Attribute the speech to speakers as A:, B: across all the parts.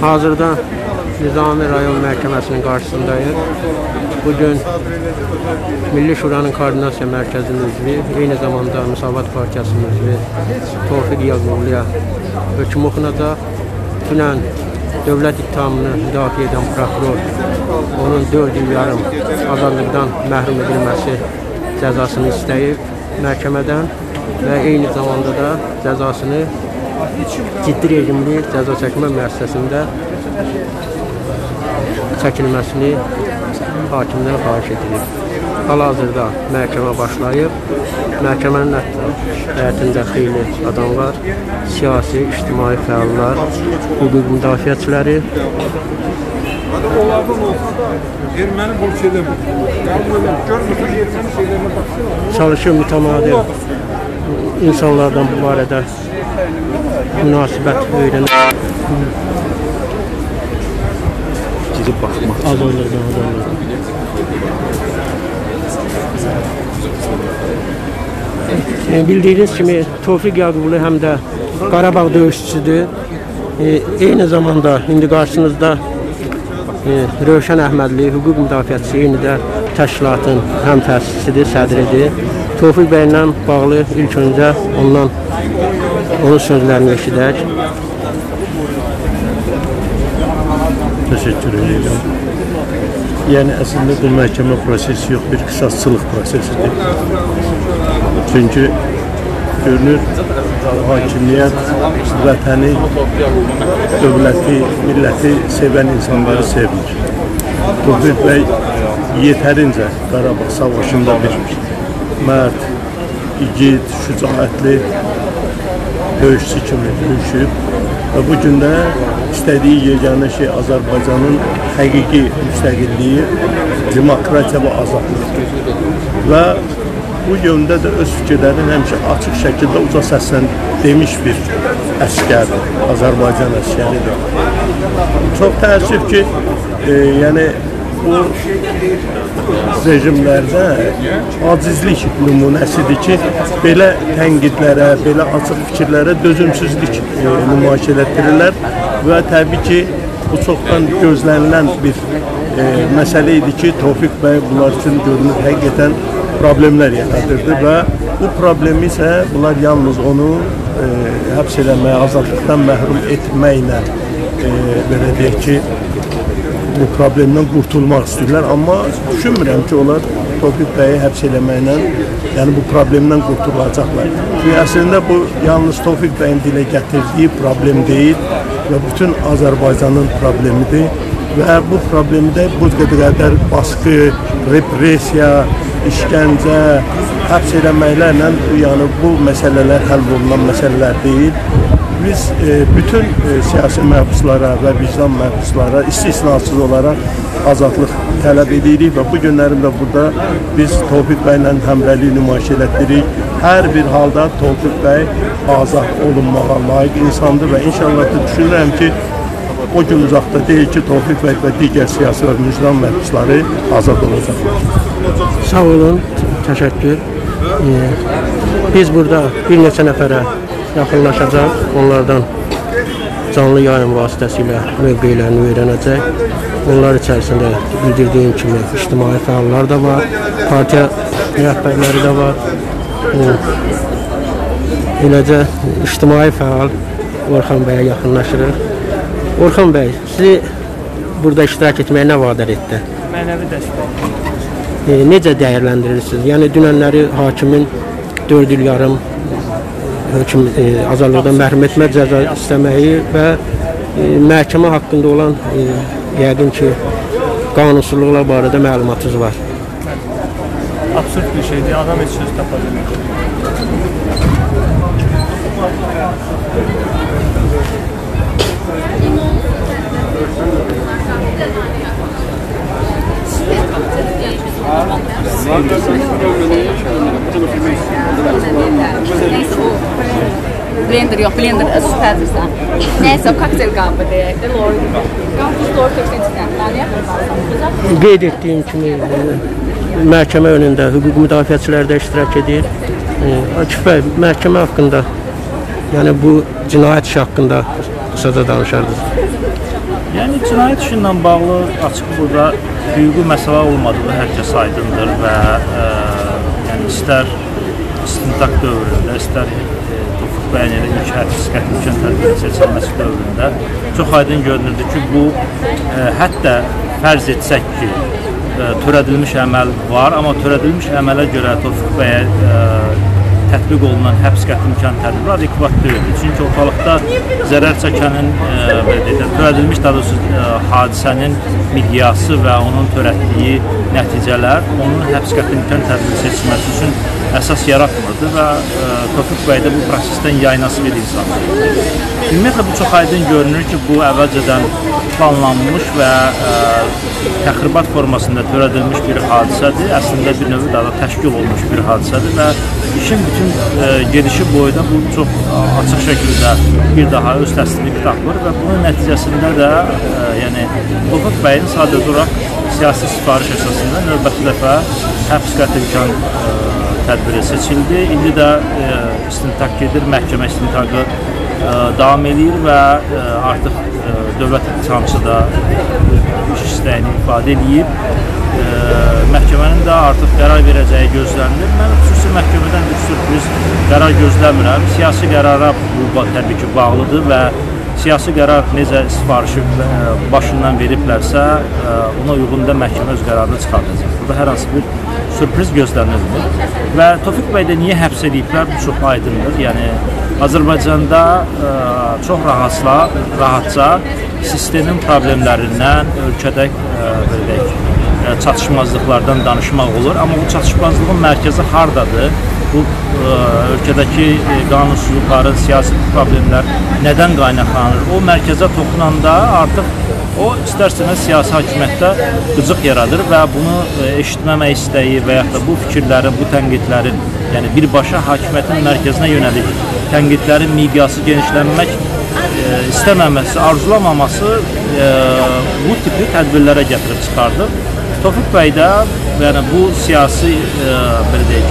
A: Hazırda Nizami rayon məhkəməsinin qarşısındayıq. Bugün Milli Şuranın Koordinasiya Mərkəzinin üzvü, eyni zamanda Müsavat Partiyasının üzvü Tofiq Yaqubluya hökm oxunacaq. Dünən dövlət ittihamını müdafiə edən prokuror onun 4 il yarım azadlıqdan məhrum edilməsi cəzasını istəyib məhkəmədən və eyni zamanda da cəzasını ciddi rejimli cəza çəkmə müəssisəsində çəkilməsini hakimdən xahiş edilir. Hal-hazırda məhkəmə başlayıb. Məhkəmənin həyətində xeyli adam var. Siyasi, ictimai fəallar, hüquq müdafiəçiləri,
B: erməni böyle görmüyorsun erməni şeylerine baksana.
A: çalışır mütəmadi insanlardan bu barədə münasibət öyrənir.
C: Gidip bakmak.
A: Az oylardan, az oylardan. E, Bildiyiniz kimi Tofiq Yaqublu həm də Qarabağ döyüşçüsüdür. E, eyni zamanda indi qarşınızda e, Rövşən Əhmədli hüquq müdafiəçisi, eyni də təşkilatın həm təsisçisidir, sədridir. Tofiq bəylə bağlı ilk öncə ondan onun sözlərini eşidək.
C: Teşekkür ederim. Yani aslında bu mahkeme prosesi yok, bir kısasçılık prosesidir. Çünkü görünür hakimiyet vətəni, dövləti, milləti sevən insanları sevmir. Tofiq bəy yetərincə Qarabağ savaşında bir mərd, igid, şücaətli döyüşçü kimi döyüşüb və bu gün də istədiyi yeganə şey Azərbaycanın həqiqi müstəqilliyi, demokratiya və azadlıqdır. Və bu yöndə də öz fikirlərini həmişə açıq şəkildə uca səslə demiş bir əskərdir, Azərbaycan əskəridir. Çox təəssüf ki, e, yəni bu rejimlərdə acizlik nümunəsidir ki, belə tənqidlərə, belə açıq fikirlərə dözümsüzlük e, nümayiş elətdirirlər və təbii ki, bu çoxdan gözlənilən bir e, məsələ idi ki, Tofiq bəy bunlar üçün görünür həqiqətən problemlər yaradırdı və bu problemi isə bunlar yalnız onu e, həbs eləməyə, azadlıqdan məhrum etməklə e, belə deyək ki, bu problemdən qurtulmaq istəyirlər, amma düşünmürəm ki, onlar Tofiq bəyi həbs eləməklə, yəni bu problemdən qurtulacaqlar. Çünki əslində bu yalnız Tofiq bəyin dilə gətirdiyi problem deyil və bütün Azərbaycanın problemidir və bu problemdə bu qədər baskı, repressiya, işgəncə, həbs eləməklərlə yəni bu məsələlər həll olunan məsələlər deyil biz e, bütün e, siyasi məhbuslara və vicdan məhbuslara istisnasız olaraq azadlıq tələb edirik və bu günlərində burada biz Tofiq bəylə həmrəylik nümayiş elətdirik. Hər bir halda Tofiq bəy azad olunmağa layiq insandır və inşallah da düşünürəm ki, o gün uzaqda deyil ki, Tofiq bəy və digər siyasi və vicdan məhbusları azad olacaqlar.
A: Sağ olun, təşəkkür. Biz burada bir neçə nəfərə yaxınlaşacaq, onlardan canlı yayın vasitəsilə mövqeylərini öyrənəcək. Onlar içərisində bildirdiyim kimi ictimai fəallar da var, partiya rəhbərləri də var. Eləcə ictimai fəal Orxan bəyə yaxınlaşırıq. Orxan bəy, sizi burada iştirak etməyə nə vadar etdi?
D: Mənəvi dəstək.
A: E, necə dəyərləndirirsiniz? Yəni dünənləri hakimin 4 il yarım hökm e, azadlıqdan məhrum etmə cəza istəməyi və e, məhkəmə haqqında olan e, yəqin ki qanunsuzluqlar barədə məlumatınız var.
D: Absurd bir şeydir. Adam heç söz tapa bilmir.
E: Blender yok blender süperdirsən. Neyse o kokteyl qabı deyək də lor. Qarpız lor yapırsan?
A: Qeyd etdiyim kimi məhkəmə önündə hüquq müdafiəçilər də iştirak edir. Akif bəy, məhkəmə haqqında Yəni bu cinayət işi haqqında qısaca danışardınız.
F: Yəni cinayət işi ilə bağlı açıq burada hüquqi məsələ olmadığı hər kəs aydındır və ə, yəni istər istintaq dövründə, istər ə, Tofiq bəyin elə ilk həbs qətlükən tədbiri seçilməsi dövründə çox aydın görünürdü ki, bu ə, hətta fərz etsək ki, ə, törədilmiş əməl var, amma törədilmiş əmələ görə Tofiq bəyə ə, tətbiq olunan həbs qəti imkan tədbiri adekvat deyildi. Çünki ortalıqda zərər çəkənin e, belə deyək törədilmiş daha doğrusu e, hadisənin miqyası və onun törətdiyi nəticələr onun həbs qəti imkan tədbiri seçilməsi üçün əsas yaratmırdı və e, Tofiq bəy də bu prosesdən yaynası bir insandır. Ümumiyyətlə bu çox aydın görünür ki, bu əvvəlcədən planlanmış və ə, təxribat formasında törədilmiş bir hadisədir. Əslində bir növ daha da təşkil olunmuş bir hadisədir və işin bütün ə, gedişi boyda bu çox ə, açıq şəkildə bir daha öz təsdiqini tapır və bunun nəticəsində də ə, yəni Tofiq bəyin sadəcə olaraq siyasi sifariş əsasında növbəti dəfə həbs qəti imkan ə, tədbiri seçildi. İndi də ə, istintaq gedir, məhkəmə istintaqı ə, davam eləyir və artıq dövlət ittihamçısı da iş istəyini ifadə edib. Məhkəmənin də artıq qərar verəcəyi gözlənilir. Mən xüsusi məhkəmədən bir sürpriz qərar gözləmirəm. Siyasi qərara bu təbii ki, bağlıdır və siyasi qərar necə sifarişi ə, başından veriblərsə, ə, ona uyğun da məhkəmə öz qərarını çıxardacaq. Burada hər hansı bir sürpriz gözlənilmir. Və Tofiq bəy də niyə həbs ediblər, bu çox aydındır. Yəni Azərbaycanda ə, çox rahatla, rahatca sistemin problemlərindən, ölkədə ə, belə deyək, çatışmazlıqlardan danışmaq olur, amma bu çatışmazlığın mərkəzi hardadır? Bu ə, ölkədəki ə, qanunsuzluqların, siyasi problemlər nədən qaynaqlanır? O mərkəzə toxunanda artıq o istər-istəməz siyasi hakimiyyətdə qıcıq yaradır və bunu eşitməmək istəyi və yaxud da bu fikirlərin, bu tənqidlərin, yəni birbaşa hakimiyyətin mərkəzinə yönəlik tənqidlərin miqyası genişlənmək ə, istəməməsi, arzulamaması ə, bu tipli tədbirlərə gətirib çıxardır. Tofiq bəy də yəni bu siyasi ə, belə deyək,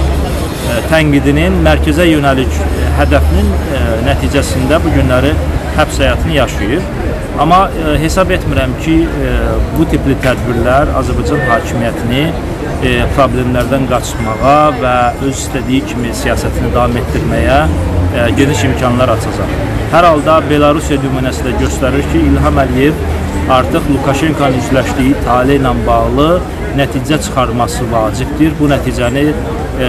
F: ə, tənqidinin mərkəzə yönəlik ə, hədəfinin ə, nəticəsində bu günləri həbs həyatını yaşayır. Amma ə, hesab etmirəm ki, ə, bu tipli tədbirlər Azərbaycan hakimiyyətini ə, problemlərdən qaçmağa və öz istədiyi kimi siyasətini davam etdirməyə ə, geniş imkanlar açacaq. Hər halda Belarusiya nümunəsi də göstərir ki, İlham Əliyev artıq Lukashenkonun üzləşdiyi tale ilə bağlı nəticə çıxarması vacibdir. Bu nəticəni e,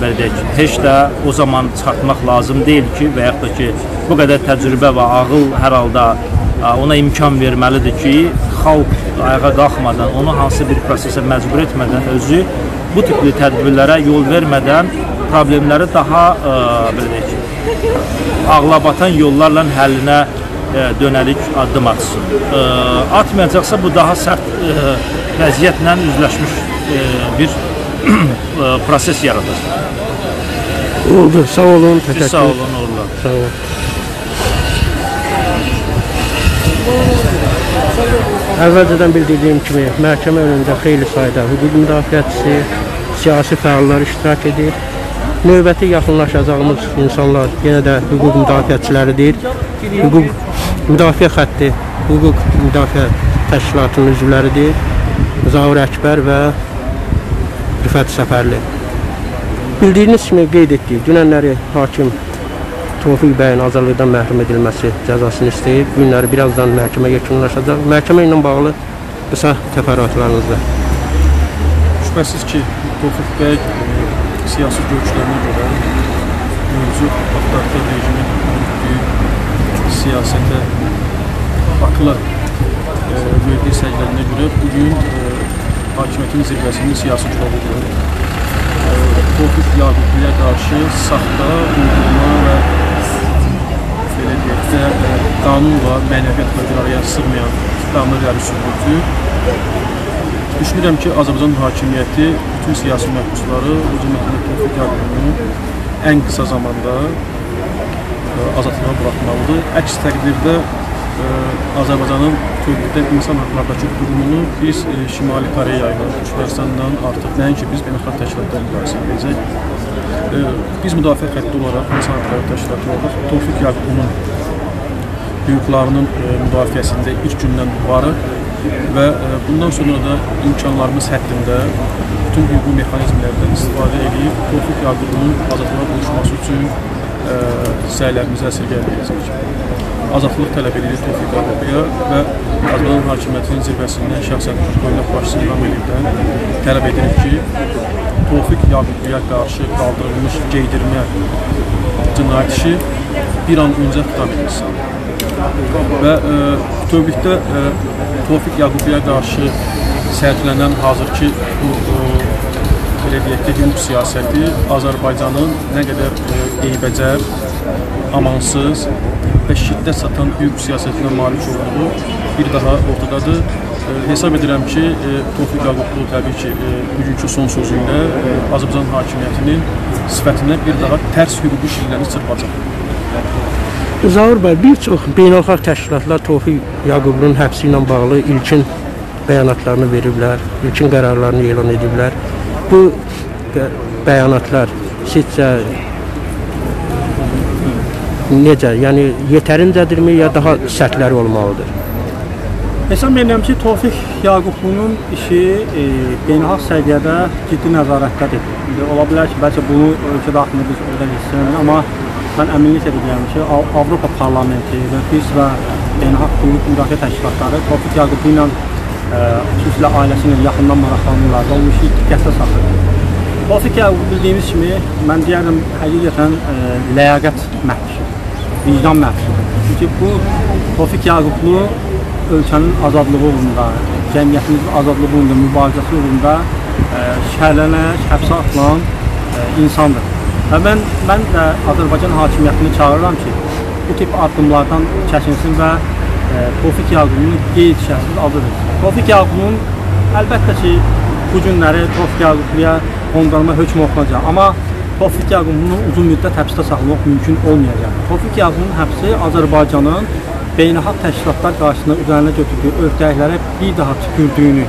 F: belə deyək, heç də o zaman çıxartmaq lazım deyil ki, və yaxud da ki, bu qədər təcrübə və ağıl hər halda e, ona imkan verməlidir ki, xalq ayağa qalxmadan, onu hansı bir prosesə məcbur etmədən özü bu tipli tədbirlərə yol vermədən problemləri daha e, belə deyək, ağlabatan yollarla həllinə dönəlik addım atsın. Atmayacaqsa bu daha sərt vəziyyətlə üzləşmiş bir proses yaradacaq.
A: Oldu. Sağ olun. Təşəkkür.
F: Sağ olun, uğurlar.
A: Sağ olun. Əvvəlcədən bildirdiyim kimi məhkəmə önündə xeyli sayda hüquq müdafiəçisi, siyasi fəallar iştirak edir. Növbəti yaxınlaşacağımız insanlar yenə də hüquq müdafiəçiləridir. Hüquq müdafiə xətti, hüquq müdafiə təşkilatının üzvləridir. Zaur Əkbər və Rüfət Səfərli. Bildiyiniz kimi qeyd etdik, dünənləri hakim Tofiq bəyin azadlıqdan məhrum edilməsi cəzasını istəyib. Günləri birazdan məhkəmə yekunlaşacaq. Məhkəmə ilə bağlı qısa təfərrüatlarınızda.
G: Şübhəsiz ki, Tofiq bəy e, siyasi görüşlərinə görə mövcud avtoritar rejimin siyasətə haqlı e, verdiyi səcdələrinə görə bugün e, hakimiyyətin zirvəsinin siyasi gürovudur. E, Tofiq Yaqubliyə qarşı saxta, uydurma və belə deyək də e, qanun və mənəviyyatla bir araya sığmayan qanun irəli sürüldü. Düşünürəm ki, Azərbaycan hakimiyyəti bütün siyasi məhbusları, o cümlədən Tofiq Yaqubunu ən qısa zamanda azadlığa buraxmalıdır. Əks təqdirdə e, Azərbaycanın bütövlükdə insan hüquqlarındakı durumunu biz e, Şimali Koreya ilə, Türkmənistanla artıq nəinki biz beynəlxalq təşkilatlar müqayisə edəcək E, biz müdafiə xətti olaraq, insan hüquqları təşkilatı olaraq Tofiq Yaqubunun hüquqlarının e, müdafiəsində ilk gündən varıq və e, bundan sonra da imkanlarımız həddində bütün hüquqi mexanizmlərdən istifadə edib Tofiq Yaqubunun azadlığa qovuşması üçün səylərimizi əsirgəlməyəcək. Azadlıq tələb edirik Tofiq Yaqubuya və Azərbaycan hakimiyyətinin zirvəsindən şəxsən dövlət başçısı İlham Əliyevdən tələb edirik ki, Tofiq Yaqubuya qarşı qaldırılmış qeydirmə cinayət işi bir an öncə xitam edilsin. Və e, bütövlükdə e, Tofiq Yaqubuya qarşı sərgilənən hazırki bu belə deyək ki, hüquq siyasəti Azərbaycanın nə qədər e, eybəcər, amansız və şiddət satan hüquq siyasətinə malik olduğu bir daha ortadadır. E, hesab edirəm ki, e, Tofiq Yaqublu təbii ki, e, bugünkü son sözü ilə e, Azərbaycan hakimiyyətinin sifətinə bir daha tərs hüquqi şilləri çırpacaq.
A: Zaur bəy, bir çox beynəlxalq təşkilatlar Tofiq Yaqublunun həbsi ilə bağlı ilkin bəyanatlarını veriblər, ilkin qərarlarını elan ediblər. Bu bə- bəyanatlar sizcə necə? Yəni yetərincədirmi ya daha sərtləri olmalıdır?
D: Hesab edirəm ki, Tofiq Yaqublunun işi e, beynəlxalq səviyyədə ciddi nəzarətdədir. Ola bilər ki, bəlkə bunu ölkə daxilində biz öyrən hissələnir, amma mən əminlik edirəm ki, Av- Avropa Parlamenti və biz və beynəlxalq hüquq müdafiə təşkilatları Tofiq Yaqublu ilə xüsusilə ailəsi ilə yaxından maraqlanırlar və o işi diqqətə saxlayır. Tofiq Yaqub bildiyimiz kimi mən deyərdim həqiqətən e, ləyaqət məhbisi, vicdan məhbisi. Çünki bu Tofiq Yaqublu ölkənin azadlığı uğrunda, cəmiyyətimizin azadlığı uğrunda, mübarizəsi uğrunda e, şəhərlənərək həbsə atılan e, insandır. Və mən mən də Azərbaycan hakimiyyətini çağırıram ki, bu tip addımlardan çəkinsin və Tofiq Yaqubunu qeyd-şərtsiz azad etsin. Tofiq Yaqubunun əlbəttə ki, bu günləri Tofiq Yaqubluya qondarma hökm oxunacaq, amma Tofiq Yaqubunu uzun müddət həbsdə saxlamaq mümkün olmayacaq. Tofiq Yaqubunun həbsi Azərbaycanın beynəlxalq təşkilatlar qarşısında üzərinə götürdüyü öhdəliklərə bir daha tükürdüyünü,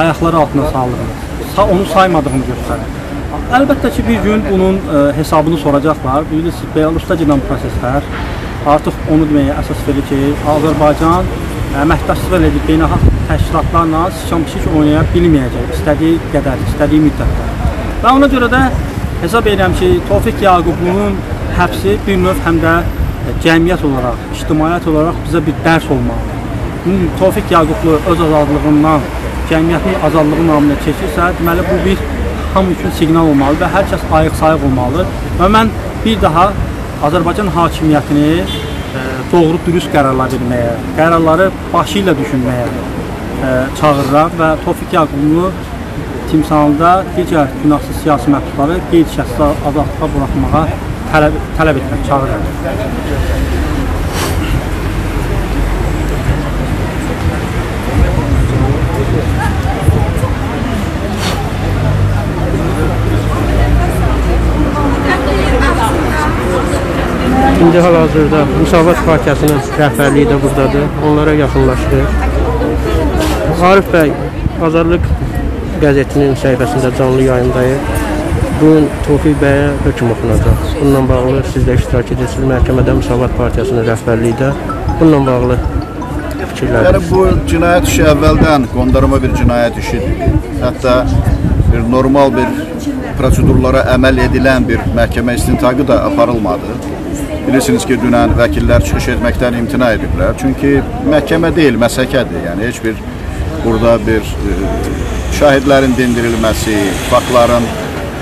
D: ayaqları altına saldığını, sa onu saymadığını göstərir. Əlbəttə ki, bir gün bunun ə, hesabını soracaqlar. Bilirsiniz, Belarusda gedən proseslər artıq onu deməyə əsas verir ki, Azərbaycan əməkdaşlıq edib beynəlxalq təşkilatlarla sıçan-pişik oynaya bilməyəcək istədiyi qədər, istədiyi müddətdə. Və ona görə də hesab edirəm ki, Tofiq Yaqublunun həbsi bir növ həm də cəmiyyət olaraq, ictimaiyyət olaraq bizə bir dərs olmalıdır. Tofiq Yaqublu öz azadlığından, cəmiyyətin azadlığı naminə keçirsə, deməli bu bir hamı üçün siqnal olmalıdır və hər kəs ayıq-sayıq olmalıdır. Və mən bir daha Azərbaycan hakimiyyətini e, doğru dürüst qərarlar verməyə, qərarları başı ilə düşünməyə e, çağırıram və Tofiq Yaqublu timsalında digər günahsız siyasi məhbusları qeyd-şərtsiz azadlığa buraxmağa tələb, tələb etmək, çağırıram.
A: İndi hal-hazırda Müsavat Partiyasının rəhbərliyi də buradadır. Onlara yaxınlaşdıq. Arif bəy, Azarlıq qəzetinin səhifəsində canlı yayındayıq. Bugün Tofiq bəyə hökm oxunacaq. Bununla bağlı siz də iştirak edirsiniz məhkəmədə Müsavat Partiyasının rəhbərliyi Bununla bağlı
H: Yəni
A: fikirləriniz.
H: bu cinayət işi əvvəldən qondarma bir cinayət işidir. Hətta bir normal bir prosedurlara əməl edilən bir məhkəmə istintaqı da aparılmadı. Bilirsiniz ki, dünən vəkillər çıxış etməkdən imtina ediblər. Çünki məhkəmə deyil, məsəkədir. Yəni heç bir burada bir e, şahidlərin dindirilməsi, faktların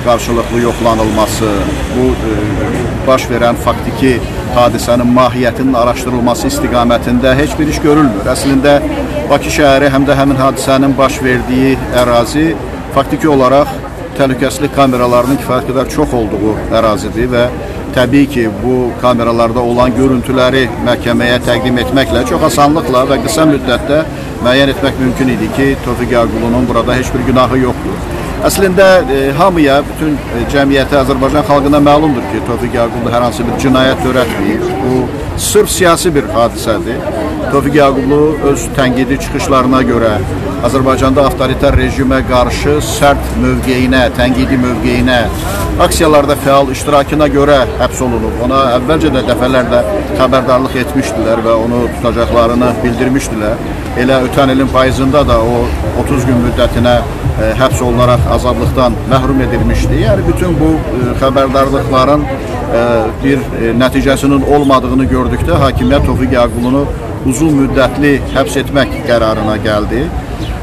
H: qarşılıqlı yoxlanılması, bu e, baş verən faktiki hadisənin mahiyyətinin araşdırılması istiqamətində heç bir iş görülmür. Əslində Bakı şəhəri həm də həmin hadisənin baş verdiyi ərazi faktiki olaraq təhlükəsizlik kameralarının kifayət qədər çox olduğu ərazidir və təbii ki, bu kameralarda olan görüntüləri məhkəməyə təqdim etməklə çox asanlıqla və qısa müddətdə müəyyən etmək mümkün idi ki, Tofiq Yaqulunun burada heç bir günahı yoxdur. Əslində e, hamıya, bütün e, cəmiyyətə, Azərbaycan xalqına məlumdur ki, Tofiq Yaqublu hər hansı bir cinayət törətməyib. Bu sırf siyasi bir hadisədir. Tofiq Yaqublu öz tənqidi çıxışlarına görə Azərbaycanda avtoritar rejimə qarşı sərt mövqeyinə, tənqidi mövqeyinə, aksiyalarda fəal iştirakına görə həbs olunub. Ona əvvəlcə də dəfələrlə xəbərdarlıq etmişdilər və onu tutacaqlarını bildirmişdilər. Elə ötən ilin payızında da o 30 gün müddətinə e, həbs olunaraq azadlıqdan məhrum edilmişdi. Yəni bütün bu e, xəbərdarlıqların e, bir e, nəticəsinin olmadığını gördükdə hakimiyyət Tofiq Yaqubunu uzun müddətli həbs etmək qərarına gəldi.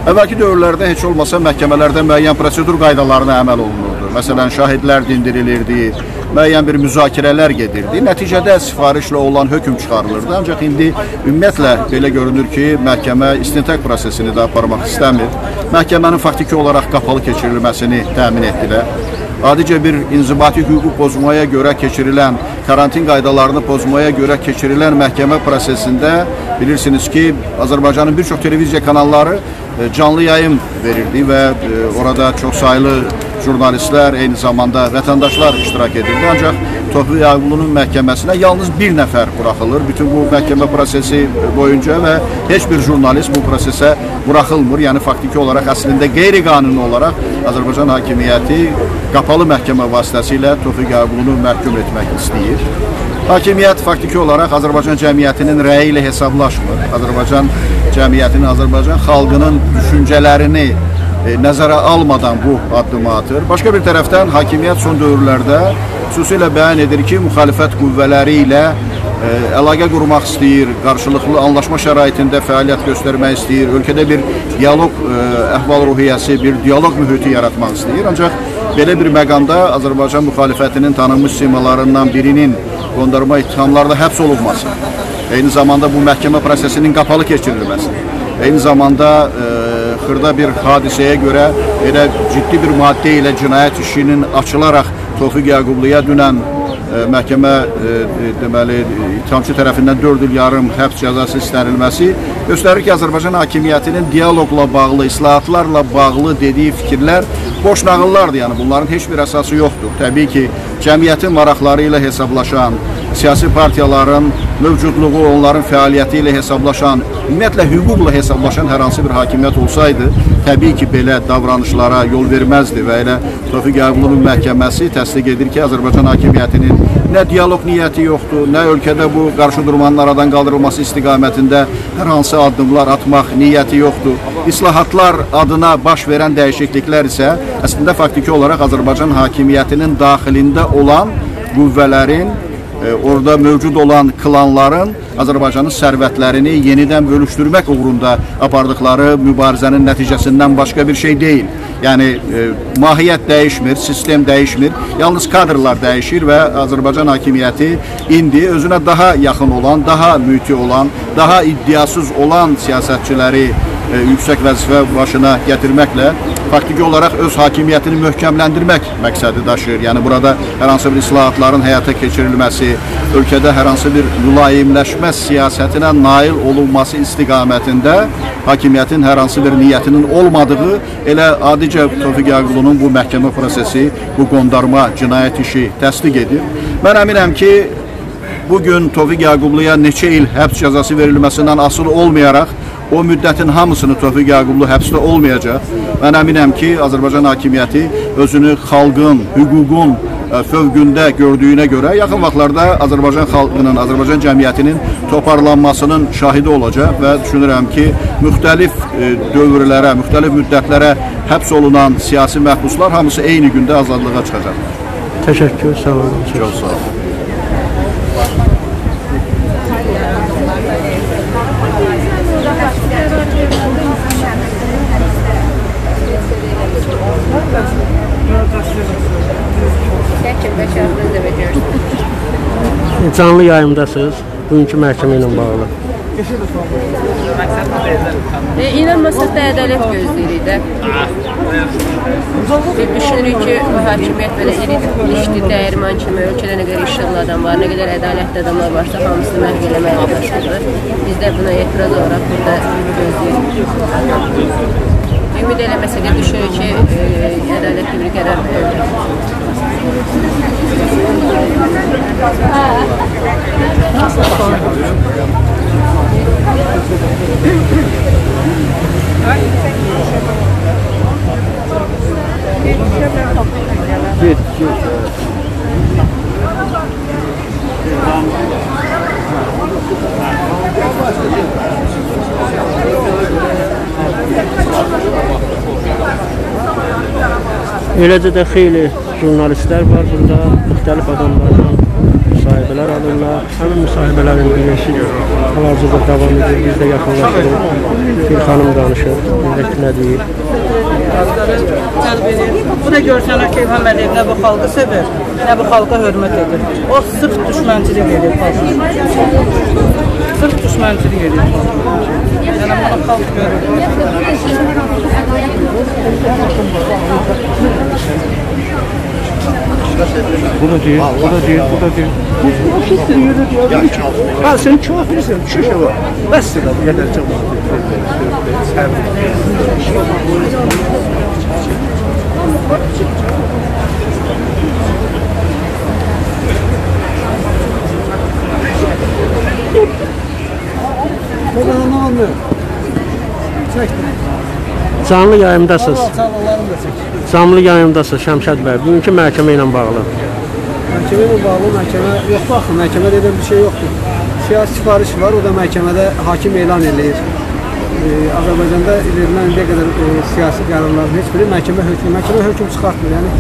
H: Əvvəlki dövrlərdə heç olmasa məhkəmələrdə müəyyən prosedur qaydalarına əməl olunurdu. Məsələn, şahidlər dindirilirdi, müəyyən bir müzakirələr gedirdi. Nəticədə sifarişlə olan hökm çıxarılırdı. Ancaq indi ümumiyyətlə belə görünür ki, məhkəmə istintaq prosesini də aparmaq istəmir. Məhkəmənin faktiki olaraq qapalı keçirilməsini təmin etdilər. Adicə bir inzibati hüquq pozmaya görə keçirilən, karantin qaydalarını pozmaya görə keçirilən məhkəmə prosesində bilirsiniz ki, Azərbaycanın bir çox televiziya kanalları e, canlı yayım verirdi və e, orada çox saylı jurnalistlər, eyni zamanda vətəndaşlar iştirak edirdi. Ancaq Tofiq Yaqublu'nun məhkəməsinə yalnız bir nəfər buraxılır bütün bu məhkəmə prosesi boyunca və heç bir jurnalist bu prosesə buraxılmır. Yəni faktiki olaraq əslində qeyri-qanuni olaraq Azərbaycan hakimiyyəti qapalı məhkəmə vasitəsilə Tofiq Yaqublu'nu məhkum etmək istəyir. Hakimiyyət faktiki olaraq Azərbaycan cəmiyyətinin rəyi ilə hesablaşmır. Azərbaycan cəmiyyətinin, Azərbaycan xalqının düşüncələrini nəzərə almadan bu addımı atır. Başqa bir tərəfdən hakimiyyət son dövrlərdə xüsusilə bəyan edir ki, müxalifət qüvvələri ilə ə, əlaqə qurmaq istəyir, qarşılıqlı anlaşma şəraitində fəaliyyət göstərmək istəyir, ölkədə bir dialoq ə, əhval-ruhiyyəsi, bir dialoq mühiti yaratmaq istəyir. Ancaq belə bir məqamda Azərbaycan müxalifətinin tanınmış simalarından birinin qondarma ittihamlarda həbs olunması, eyni zamanda bu məhkəmə prosesinin qapalı keçirilməsi, eyni zamanda ə, xırda bir hadisəyə görə elə ciddi bir maddə ilə cinayət işinin açılaraq Tofiq Yaqubluya dünən ə, məhkəmə ə, deməli ittihamçı tərəfindən 4 il yarım həbs cəzası istənilməsi göstərir ki, Azərbaycan hakimiyyətinin dialoqla bağlı, islahatlarla bağlı dediyi fikirlər boş nağıllardır. Yəni bunların heç bir əsası yoxdur. Təbii ki, cəmiyyətin maraqları ilə hesablaşan, siyasi partiyaların mövcudluğu, onların fəaliyyəti ilə hesablaşan, ümumiyyətlə hüquqla hesablaşan hər hansı bir hakimiyyət olsaydı, təbii ki, belə davranışlara yol verməzdi və elə Tofiq Yaqublu'nun məhkəməsi təsdiq edir ki, Azərbaycan hakimiyyətinin nə dialoq niyyəti yoxdur, nə ölkədə bu qarşıdurmanın aradan qaldırılması istiqamətində hər hansı addımlar atmaq niyyəti yoxdur. İslahatlar adına baş verən dəyişikliklər isə əslində faktiki olaraq Azərbaycan hakimiyyətinin daxilində olan qüvvələrin orada mövcud olan klanların Azərbaycanın sərvətlərini yenidən bölüşdürmək uğrunda apardıqları mübarizənin nəticəsindən başqa bir şey deyil. Yəni e, mahiyyət dəyişmir, sistem dəyişmir. Yalnız kadrlar dəyişir və Azərbaycan hakimiyyəti indi özünə daha yaxın olan, daha müti olan, daha iddiasız olan siyasətçiləri e, yüksək vəzifə başına gətirməklə faktiki olaraq öz hakimiyyətini möhkəmləndirmək məqsədi daşıyır. Yəni burada hər hansı bir islahatların həyata keçirilməsi, ölkədə hər hansı bir mülayimləşmə siyasətinə nail olunması istiqamətində hakimiyyətin hər hansı bir niyyətinin olmadığı elə adicə Tofiq Yaqublu'nun bu məhkəmə prosesi, bu qondarma cinayət işi təsdiq edir. Mən əminəm ki, bugün Tofiq Yaqubluya neçə il həbs cəzası verilməsindən asılı olmayaraq o müddətin hamısını Tofiq Yaqublu həbsdə olmayacaq. Mən əminəm ki, Azərbaycan hakimiyyəti özünü xalqın, hüququn ə, fövqündə gördüyünə görə yaxın vaxtlarda Azərbaycan xalqının, Azərbaycan cəmiyyətinin toparlanmasının şahidi olacaq və düşünürəm ki, müxtəlif ə, dövrlərə, müxtəlif müddətlərə həbs olunan siyasi məhbuslar hamısı eyni gündə azadlığa çıxacaq.
A: Təşəkkür, sağ olun.
H: Çox sağ olun.
E: Şəkil və şərhini də veriyorsun.
A: Canlı yayımdasınız. Bugünkü məhkəmə ilə bağlı.
E: E, inanmasak da ədalət gözləyirik də. Biz düşünürük ki, hakimiyyət belə iri dişli dəyirman kimi ölkədə nə qədər işıqlı adam var, nə qədər ədalətli adamlar varsa hamısını məhv eləməyə başlayır. Biz də buna etiraz olaraq burada gözləyirik. Ümid eləməsə də düşünürük ki, e, ədalətli bir qərar verir.
A: Get, get. Eləcə də xeyli jurnalistlər var burada, müxtəlif adamlardan müsahibələr alırlar. Həmin müsahibələrin birisi hal-hazırda davam edir. Biz də yaxınlaşırıq. Bir xanım danışır. Bilək nə deyir.
I: Cəlb edir. Bu da görsənir ki, İlham Əliyev nə bu xalqı sevir, nə bu xalqa hörmət edir. O sırf düşmənçilik edir xalqa. Sırf düşmənçilik edir xalqa. Yəni bunu xalq görür.
A: Bu da deyir, bu da deyir, bu da deyir.
C: Ha sen kafirsin. Şişe var. Mesela yeter çok.
A: Canlı yayımdasınız. Canlı yayımdasınız Şəmşəd bəy. Bugünkü məhkəmə ilə bağlı.
J: Məhkəmə ilə bağlı məhkəmə yox baxın, məhkəmədə elə bir şey yoxdur. Siyasi sifariş var, o da məhkəmədə hakim elan eləyir. Ee, Azərbaycanda verilən indiyə qədər e, siyasi qərarların heç biri məhkəmə hökmü, məhkəmə hökm çıxartmır. Yəni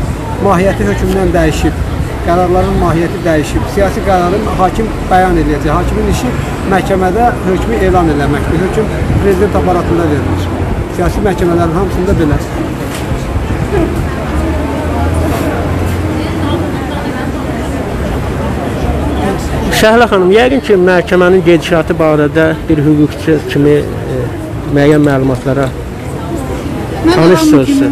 J: mahiyyəti hökmdən dəyişib, qərarların mahiyyəti dəyişib. Siyasi qərarın hakim bəyan eləyəcək. Hakimin işi məhkəmədə hökmü elan eləməkdir. Hökm prezident aparatında verilir. Siyasi məhkəmələrin hamısında belə.
A: Şəhlə xanım, yəqin ki, məhkəmənin gedişatı barədə bir hüquqçu kimi e, müəyyən məlumatlara Tanış sözsü.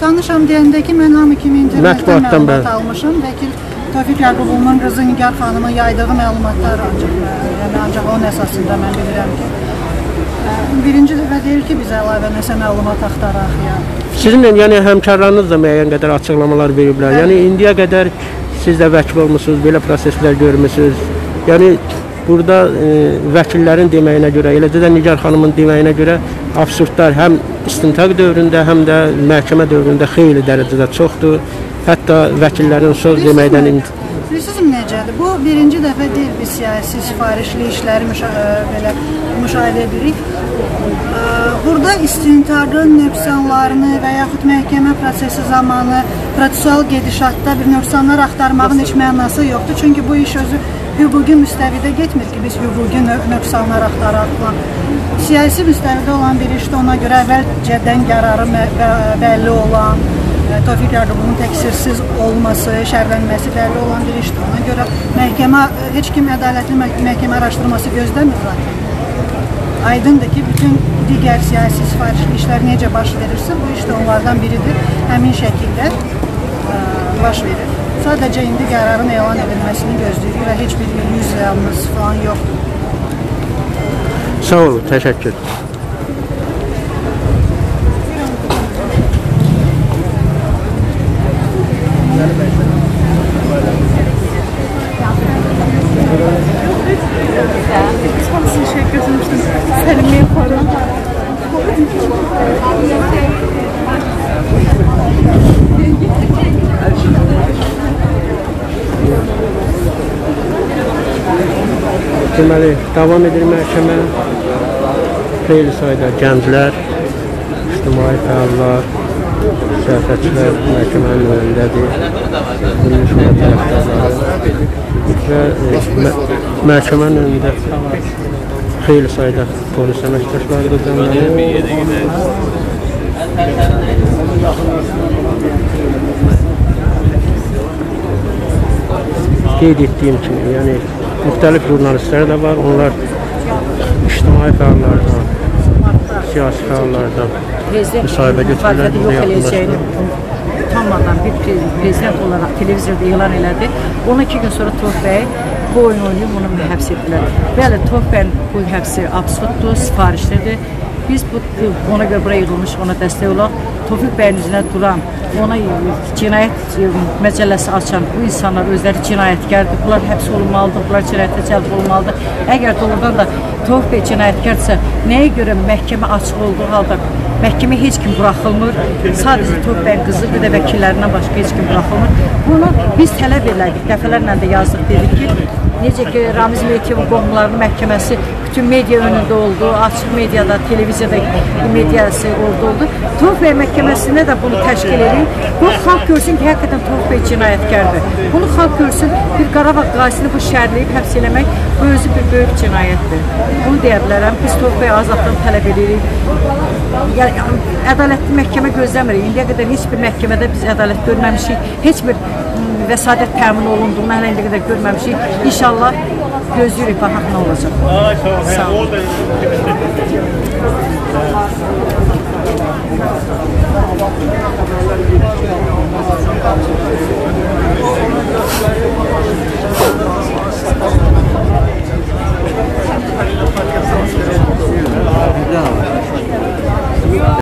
K: Tanışam deyəndə ki, mən hamı kimi internetdən məlumat
A: bəli.
K: almışam. Vəkil Tofiq Yaqubovun qızı Nigar xanımın yaydığı məlumatlar ancaq, yəni ancaq onun əsasında mən bilirəm ki, ə, birinci dəfə deyir ki, biz əlavə nəsə məlumat axtaraq ya.
A: Sizinlə yəni həmkarlarınız da müəyyən qədər açıqlamalar veriblər. Yəni indiyə qədər siz də vəkil olmusunuz, belə proseslər görmüsünüz. Yəni burada e, vəkillərin deməyinə görə, eləcə də Nigar xanımın deməyinə görə absurdlar həm istintaq dövründə, həm də məhkəmə dövründə xeyli dərəcədə çoxdur. Hətta vəkillərin söz deməkdən
K: Bilirsiniz necədir? Bu birinci dəfə deyil biz siyasi sifarişli işləri müşa ə, belə müşahidə edirik. Burada istintaqın nöqsanlarını və yaxud məhkəmə prosesi zamanı prosessual gedişatda bir nöqsanlar axtarmağın heç mənası yoxdur. Çünki bu iş özü hüquqi müstəvidə getmir ki, biz hüquqi nö nöqsanlar axtaraq falan. Siyasi müstəvidə olan bir işdə ona görə əvvəlcədən qərarı bəlli olan, e, Tofiq Yaqubovun təqsirsiz olması, şərhlənməsi bəlli olan bir işdir. Ona görə məhkəmə heç kim ədalətli mə- məhkəmə araşdırması gözləmir zaten. Aydındır ki, bütün digər siyasi sifarişli işlər necə baş verirsə, bu iş də onlardan biridir. Həmin şəkildə ə, baş verir. Sadəcə indi qərarın elan edilməsini gözləyirik və heç bir illüziyamız falan yoxdur.
A: Sağ olun, təşəkkür.
L: Hamısını şey götürmüşdüm. Səlimə yaparım.
A: Deməli, davam edir məhkəmə. Xeyli sayda gənclər, ictimai fəallar, siyasətçilər məhkəmənin önündədir. Şura tərəfdarları və e, mə məhkəmənin önündə xeyli sayda polis əməkdaşları da cəmlənir. Qeyd etdiyim kimi, yəni müxtəlif jurnalistlər də var. Onlar ictimai fəallardan, siyasi fəallardan müsahibə götürürlər,
M: yox eləyəcəyini utanmadan bir pre- prezident olaraq televizorda elan elədi. Ona iki gün sonra Tof bəy bu oyun oynayıb onu həbs etdilər. Bəli, Tof bəyin bu həbsi absurddur, sifarişlidir. Biz bu ona görə bura yığılmışıq, ona dəstək olaq. Tofiq bəyin üzünə duran, ona cinayət e, məcəlləsi açan bu insanlar özləri cinayətkardır. Bunlar həbs olunmalıdır, bunlar cinayətə cəlb olunmalıdır. Əgər doğrudan da Tofiq bəy cinayətkarsa, nəyə görə məhkəmə açıq olduğu halda məhkəmə heç kim buraxılmır. Sadəcə Tofiq qızı bir də vəkillərindən başqa heç kim buraxılmır. Bunu biz tələb elədik, dəfələrlə də yazdıq, dedik ki, necə ki Ramiz Meytiyevin qohumlarının məhkəməsi bütün media önündə oldu, açıq mediada, televiziyada mediası orada oldu. Tofiq bəy məhkəməsində də bunu təşkil edin. Bu xalq görsün ki, həqiqətən Tofiq bəy cinayətkardır. Bunu xalq görsün, bir Qarabağ qazisini bu şərləyib həbs eləmək bu özü bir böyük cinayətdir. Bunu deyə bilərəm. Biz Tofiq bəy azadlığını tələb edirik. Yəni ədalətli məhkəmə gözləmirik. İndiyə qədər heç bir məhkəmədə biz ədalət görməmişik. Heç bir vəsadət təmin olunduğunu hələ indi qədər görməmişik. İnşallah gözləyirik baxaq nə olacaq. Sağ olun.